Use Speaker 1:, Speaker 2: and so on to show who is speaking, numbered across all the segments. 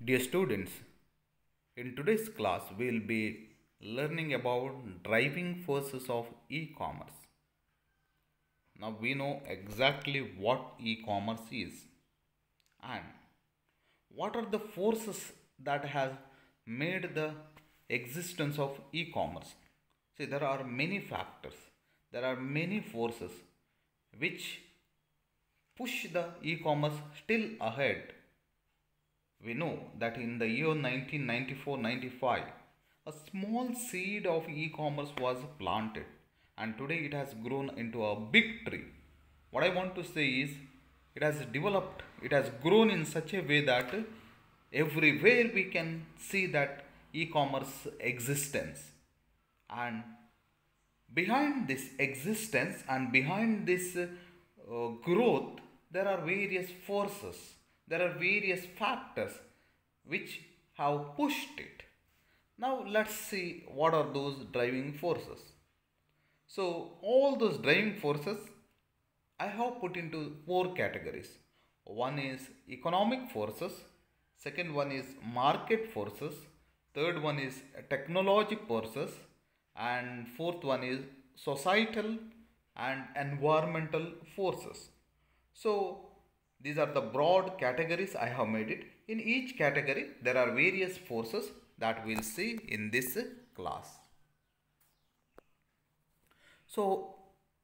Speaker 1: Dear students, in today's class we will be learning about driving forces of e-commerce. Now we know exactly what e-commerce is and what are the forces that have made the existence of e-commerce. See there are many factors, there are many forces which push the e-commerce still ahead we know that in the year 1994-95 a small seed of e-commerce was planted. And today it has grown into a big tree. What i want to say is it has developed it has grown in such a way that everywhere we can see that e-commerce existence. And behind this existence and behind this uh, growth there are various forces there are various factors which have pushed it. Now let's see what are those driving forces. So all those driving forces i have put into four categories. One is economic forces second one is market forces third one is technology forces and fourth one is societal and environmental forces. So these are the broad categories I have made it. In each category, there are various forces that we'll see in this class. So,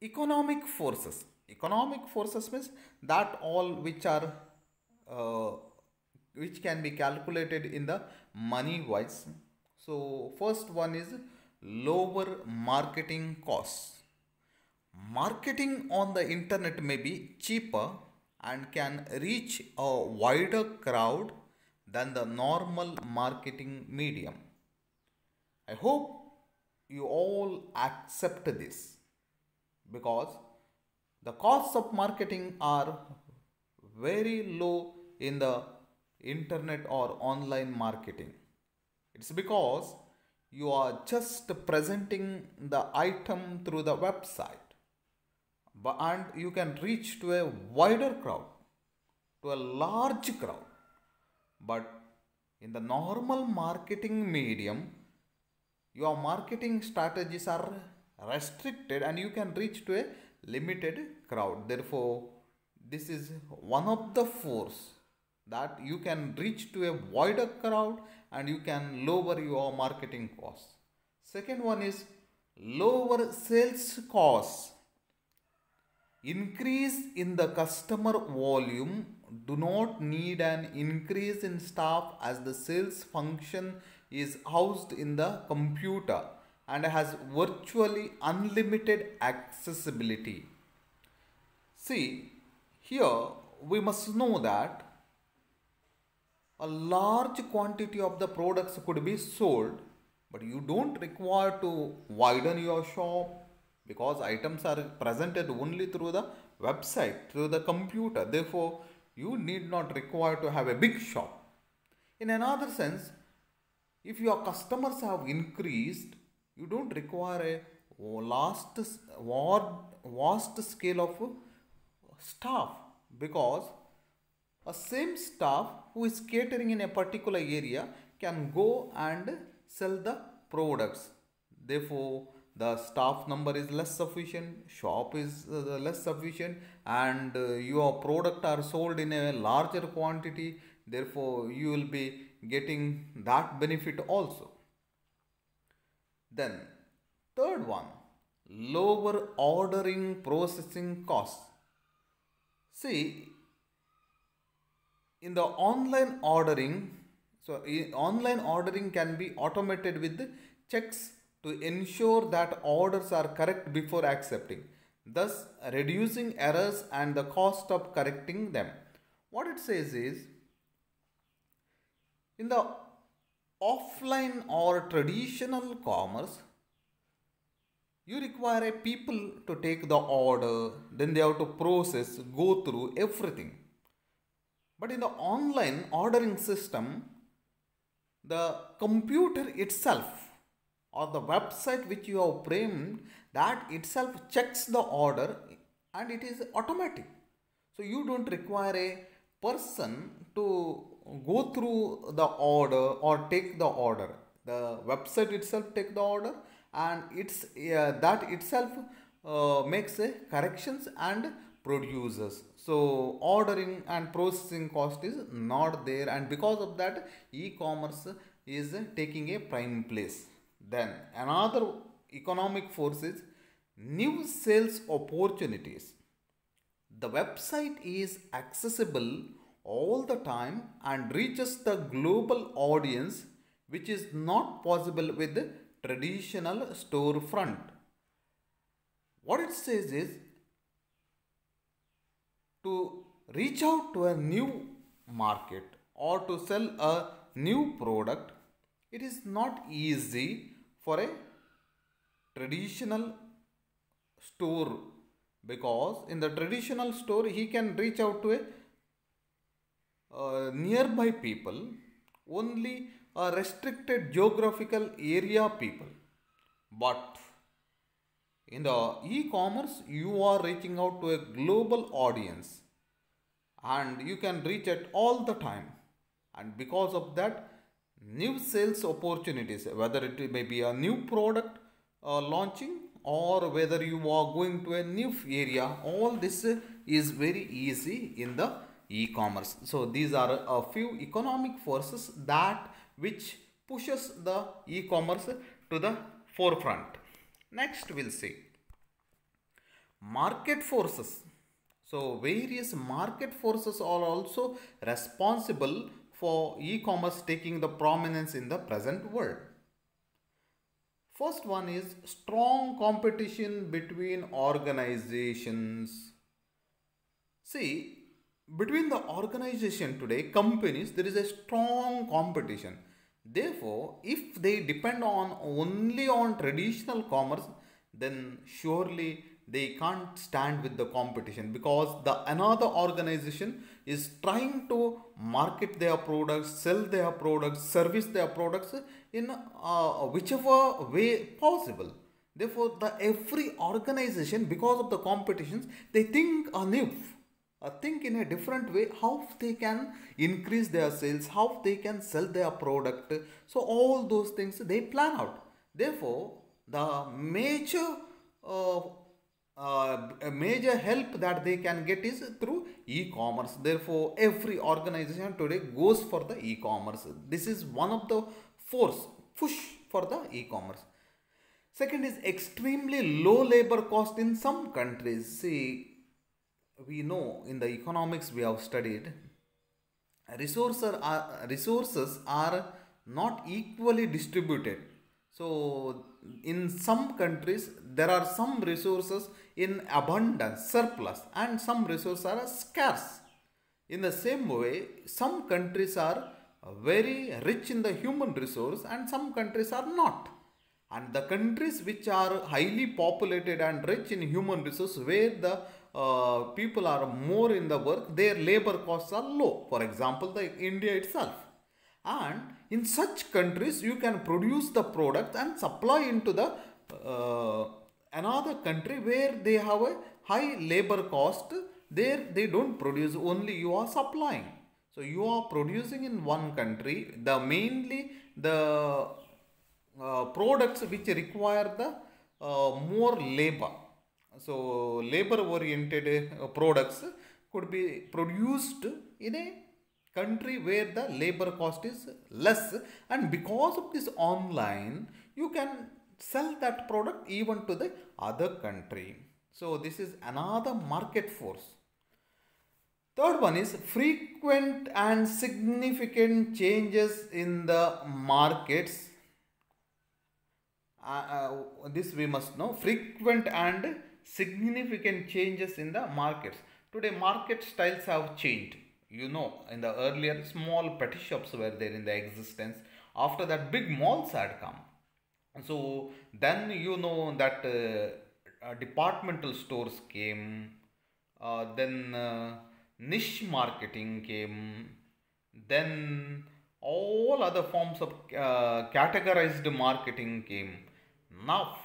Speaker 1: economic forces. Economic forces means that all which are uh, which can be calculated in the money wise. So, first one is lower marketing costs. Marketing on the internet may be cheaper and can reach a wider crowd than the normal marketing medium. I hope you all accept this because the costs of marketing are very low in the internet or online marketing. It's because you are just presenting the item through the website and you can reach to a wider crowd to a large crowd. But in the normal marketing medium your marketing strategies are restricted and you can reach to a limited crowd. Therefore this is one of the force that you can reach to a wider crowd and you can lower your marketing costs. Second one is lower sales costs increase in the customer volume do not need an increase in staff as the sales function is housed in the computer and has virtually unlimited accessibility. See, here we must know that a large quantity of the products could be sold but you don't require to widen your shop because items are presented only through the website through the computer. Therefore you need not require to have a big shop. In another sense if your customers have increased you don't require a vast, vast scale of staff. Because a same staff who is catering in a particular area can go and sell the products. Therefore the staff number is less sufficient shop is uh, less sufficient and uh, your product are sold in a larger quantity therefore you will be getting that benefit also. Then third one lower ordering processing costs. See in the online ordering so online ordering can be automated with checks to ensure that orders are correct before accepting, thus reducing errors and the cost of correcting them. What it says is, in the offline or traditional commerce, you require a people to take the order, then they have to process, go through everything. But in the online ordering system, the computer itself or the website which you have framed that itself checks the order and it is automatic. So you don't require a person to go through the order or take the order. The website itself take the order and it's uh, that itself uh, makes a corrections and produces. So ordering and processing cost is not there and because of that e-commerce is taking a prime place then another economic force is new sales opportunities the website is accessible all the time and reaches the global audience which is not possible with the traditional storefront. What it says is to reach out to a new market or to sell a new product, it is not easy for a traditional store because in the traditional store he can reach out to a uh, nearby people only a restricted geographical area people. But in the e-commerce you are reaching out to a global audience and you can reach it all the time. And because of that new sales opportunities whether it may be a new product uh, launching or whether you are going to a new area all this is very easy in the e-commerce. So these are a few economic forces that which pushes the e-commerce to the forefront. Next we'll see. Market forces. So various market forces are also responsible for e-commerce taking the prominence in the present world First one is strong competition between organizations. See, between the organization today, companies, there is a strong competition. Therefore, if they depend on only on traditional commerce, then surely they can't stand with the competition because the another organization is trying to market their products sell their products service their products in uh, whichever way possible. Therefore the every organization because of the competitions they think anew uh, think in a different way how they can increase their sales how they can sell their product. So all those things they plan out. Therefore the major uh, uh, a major help that they can get is through e-commerce. Therefore every organization today goes for the e-commerce. This is one of the force push for the e-commerce. Second is extremely low labor cost in some countries. See we know in the economics we have studied resources are, resources are not equally distributed so in some countries there are some resources in abundance, surplus, and some resources are scarce. In the same way, some countries are very rich in the human resource and some countries are not. And the countries which are highly populated and rich in human resource, where the uh, people are more in the work, their labor costs are low. For example, the India itself. And in such countries, you can produce the product and supply into the uh, another country where they have a high labor cost. There they don't produce only you are supplying. So you are producing in one country the mainly the uh, products which require the uh, more labor. So labor oriented uh, products could be produced in a country where the labor cost is less and because of this online you can sell that product even to the other country. So this is another market force. Third one is frequent and significant changes in the markets. Uh, uh, this we must know. Frequent and significant changes in the markets. Today market styles have changed. You know, in the earlier small petty shops were there in the existence. After that big malls had come so then you know that uh, uh, departmental stores came uh, then uh, niche marketing came then all other forms of uh, categorized marketing came now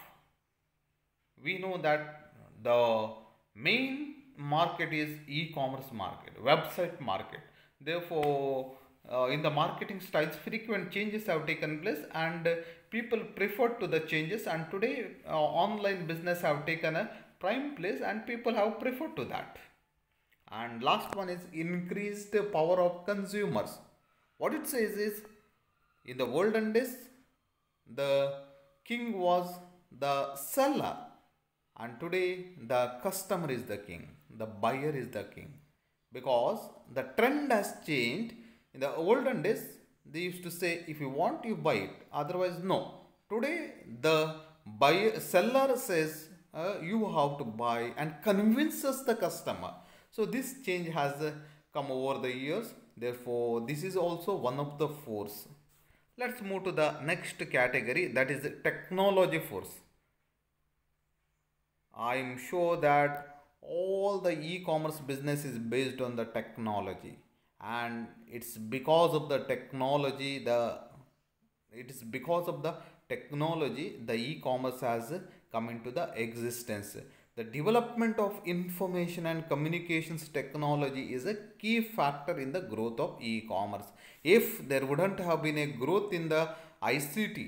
Speaker 1: we know that the main market is e-commerce market website market. Therefore uh, in the marketing styles frequent changes have taken place and people prefer to the changes. And today uh, online business have taken a prime place and people have preferred to that. And last one is increased power of consumers. What it says is in the olden days the king was the seller and today the customer is the king the buyer is the king. Because the trend has changed. In the olden days they used to say if you want you buy it. Otherwise no. Today the buyer seller says uh, you have to buy and convinces the customer. So this change has uh, come over the years. Therefore this is also one of the force. Let's move to the next category that is technology force. I'm sure that all the e-commerce business is based on the technology. And it's because of the technology the it is because of the technology the e-commerce has come into the existence. The development of information and communications technology is a key factor in the growth of e-commerce. If there wouldn't have been a growth in the ict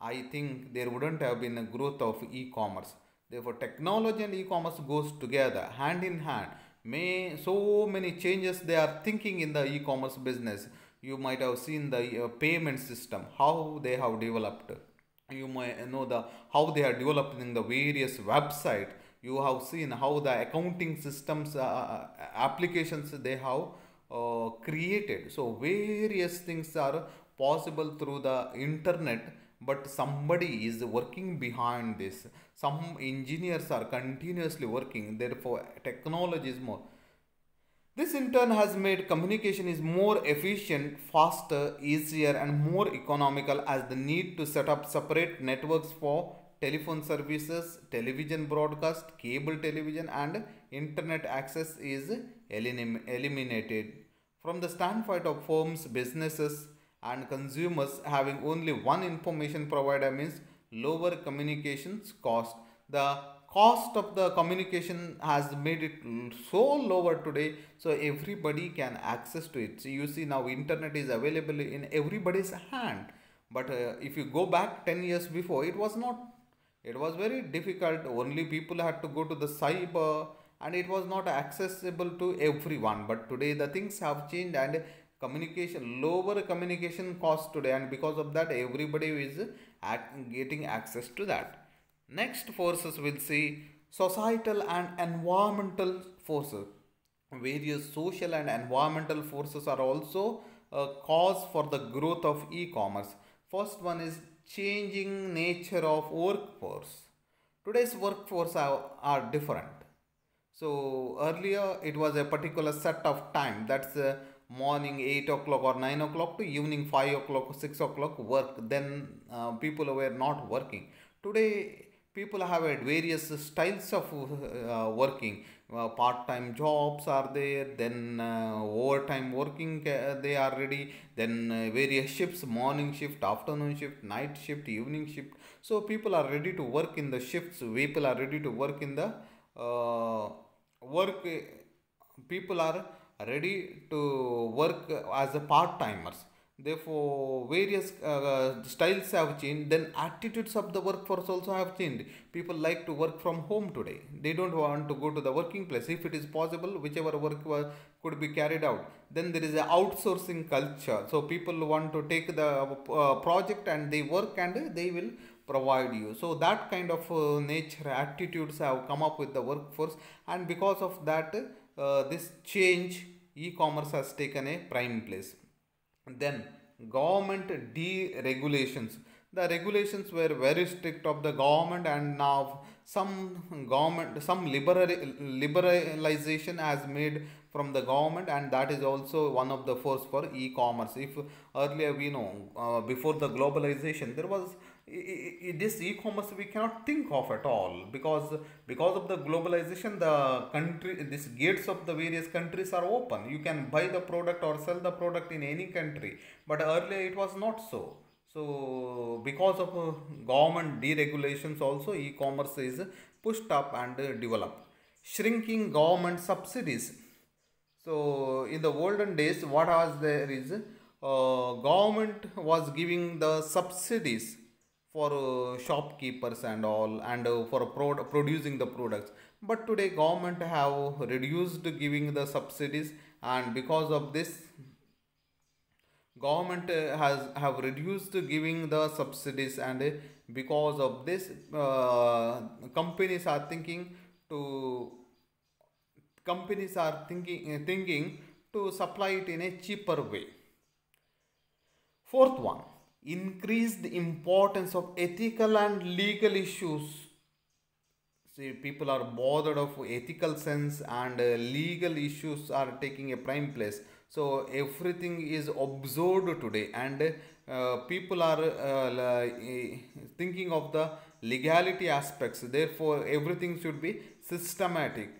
Speaker 1: i think there wouldn't have been a growth of e-commerce therefore technology and e-commerce goes together hand in hand. May so many changes they are thinking in the e-commerce business. You might have seen the uh, payment system how they have developed. You might know the how they are developing the various website. You have seen how the accounting systems uh, applications they have uh, created. So various things are possible through the internet but somebody is working behind this. Some engineers are continuously working. Therefore technology is more. This in turn has made communication is more efficient faster easier and more economical as the need to set up separate networks for telephone services television broadcast cable television and internet access is elim- eliminated. From the standpoint of firms businesses and consumers having only one information provider means lower communications cost. The cost of the communication has made it so lower today so everybody can access to it. So you see now internet is available in everybody's hand. But uh, if you go back 10 years before it was not it was very difficult. Only people had to go to the cyber and it was not accessible to everyone. But today the things have changed and communication lower communication cost today and because of that everybody is getting access to that. Next forces we'll see societal and environmental forces. Various social and environmental forces are also a cause for the growth of e-commerce. First one is changing nature of workforce. Today's workforce are, are different. So earlier it was a particular set of time. That's uh, morning 8 o'clock or 9 o'clock to evening 5 o'clock 6 o'clock work. Then uh, people were not working. Today people have had various styles of uh, working. Uh, part-time jobs are there then uh, overtime working they are ready. Then various shifts morning shift afternoon shift night shift evening shift. So people are ready to work in the shifts. People are ready to work in the work. People are ready to work as a part-timers. Therefore various uh, styles have changed. Then attitudes of the workforce also have changed. People like to work from home today. They don't want to go to the working place. If it is possible whichever work could be carried out. Then there is a outsourcing culture. So people want to take the uh, project and they work and they will provide you. So that kind of uh, nature attitudes have come up with the workforce. And because of that uh, this change e-commerce has taken a prime place. Then government deregulations. The regulations were very strict of the government and now some government some liberal, liberalization has made from the government and that is also one of the force for e-commerce. If earlier we know uh, before the globalization there was this e-commerce we cannot think of at all because because of the globalization the country these gates of the various countries are open. You can buy the product or sell the product in any country. But earlier it was not so. So because of uh, government deregulations also e-commerce is pushed up and developed. Shrinking government subsidies. So in the olden days, what was there is uh, government was giving the subsidies for uh, shopkeepers and all and uh, for pro- producing the products. But today government have reduced giving the subsidies and because of this government uh, has have reduced giving the subsidies. And uh, because of this uh, companies are thinking to companies are thinking uh, thinking to supply it in a cheaper way. Fourth one increased importance of ethical and legal issues. See people are bothered of ethical sense and uh, legal issues are taking a prime place. So everything is observed today and uh, people are uh, thinking of the legality aspects. Therefore everything should be systematic.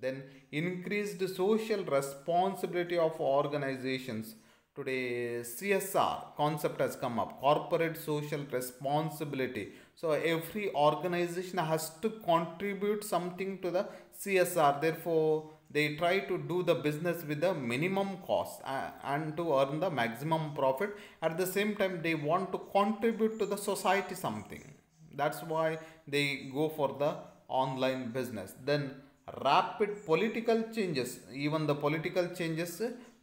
Speaker 1: Then increased social responsibility of organizations today csr concept has come up. Corporate social responsibility. So every organization has to contribute something to the csr therefore they try to do the business with the minimum cost and to earn the maximum profit. At the same time they want to contribute to the society something. That's why they go for the online business. Then rapid political changes. Even the political changes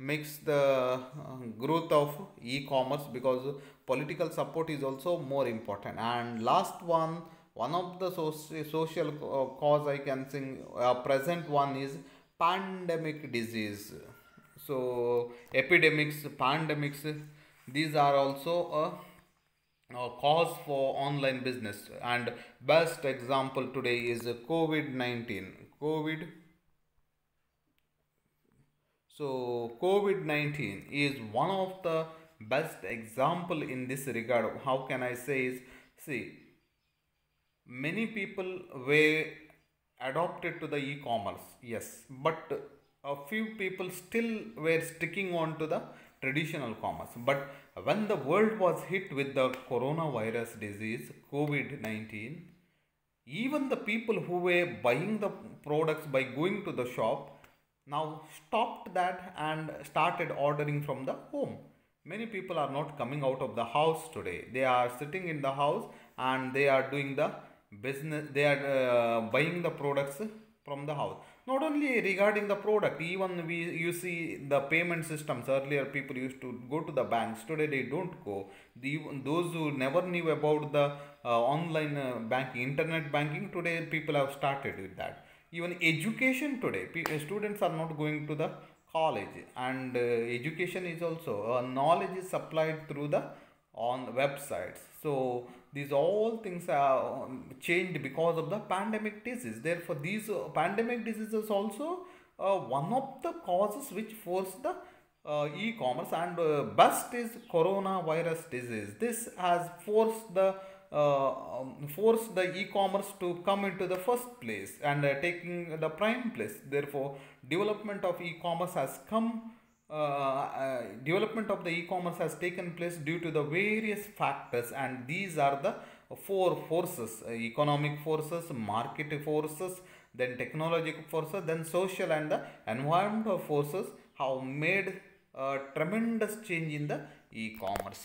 Speaker 1: makes the uh, growth of e-commerce because political support is also more important. And last one one of the social uh, cause i can think uh, present one is pandemic disease. So epidemics pandemics these are also a uh, cause for online business. And best example today is covid-19 covid so covid-19 is one of the best example in this regard. How can i say is see many people were adopted to the e-commerce yes but a few people still were sticking on to the traditional commerce. But when the world was hit with the coronavirus disease covid-19 even the people who were buying the products by going to the shop now stopped that and started ordering from the home. Many people are not coming out of the house today. They are sitting in the house and they are doing the business they are uh, buying the products from the house. Not only regarding the product even we you see the payment systems. Earlier people used to go to the banks. Today they don't go. The, even those who never knew about the uh, online uh, banking internet banking today people have started with that even education today students are not going to the college. And uh, education is also uh, knowledge is supplied through the on websites. So these all things are um, changed because of the pandemic disease. Therefore these uh, pandemic diseases also uh, one of the causes which force the uh, e-commerce. And uh, best is coronavirus disease. This has forced the uh, um, forced the e-commerce to come into the first place and uh, taking the prime place. Therefore development of e-commerce has come uh, uh, development of the e-commerce has taken place due to the various factors and these are the four forces uh, economic forces market forces then technological forces then social and the environmental forces have made a tremendous change in the e-commerce